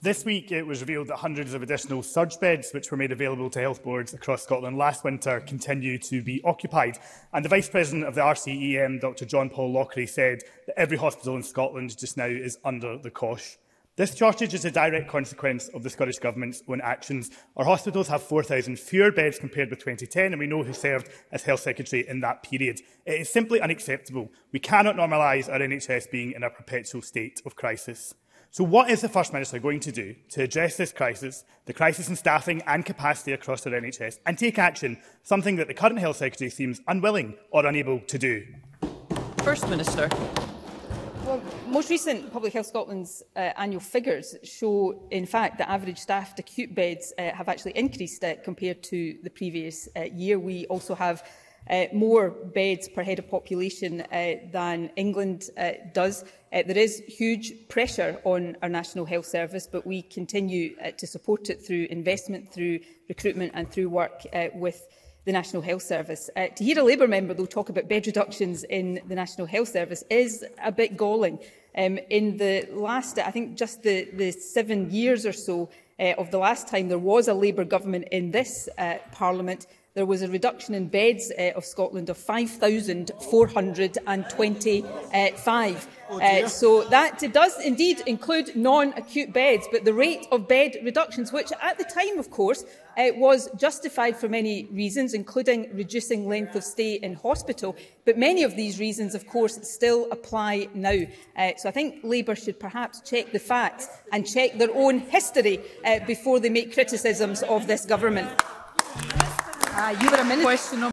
This week it was revealed that hundreds of additional surge beds which were made available to health boards across Scotland last winter continue to be occupied. And the Vice President of the RCEM, Dr John Paul Lockery, said that every hospital in Scotland just now is under the cosh. This shortage is a direct consequence of the Scottish Government's own actions. Our hospitals have 4,000 fewer beds compared with 2010, and we know who served as Health Secretary in that period. It is simply unacceptable. We cannot normalise our NHS being in a perpetual state of crisis. So what is the First Minister going to do to address this crisis, the crisis in staffing and capacity across the NHS, and take action, something that the current Health Secretary seems unwilling or unable to do? First Minister. Well, most recent Public Health Scotland's uh, annual figures show, in fact, that average staffed acute beds uh, have actually increased uh, compared to the previous uh, year. We also have uh, more beds per head of population uh, than England uh, does. Uh, there is huge pressure on our National Health Service, but we continue uh, to support it through investment, through recruitment and through work uh, with the National Health Service. Uh, to hear a Labour member, though, talk about bed reductions in the National Health Service is a bit galling. Um, in the last, I think just the, the seven years or so uh, of the last time there was a Labour government in this uh, Parliament, there was a reduction in beds uh, of Scotland of 5,425. Oh uh, so that it does indeed include non-acute beds, but the rate of bed reductions, which at the time, of course, uh, was justified for many reasons, including reducing length of stay in hospital. But many of these reasons, of course, still apply now. Uh, so I think Labour should perhaps check the facts and check their own history uh, before they make criticisms of this government. Ah, ¿y a pues no.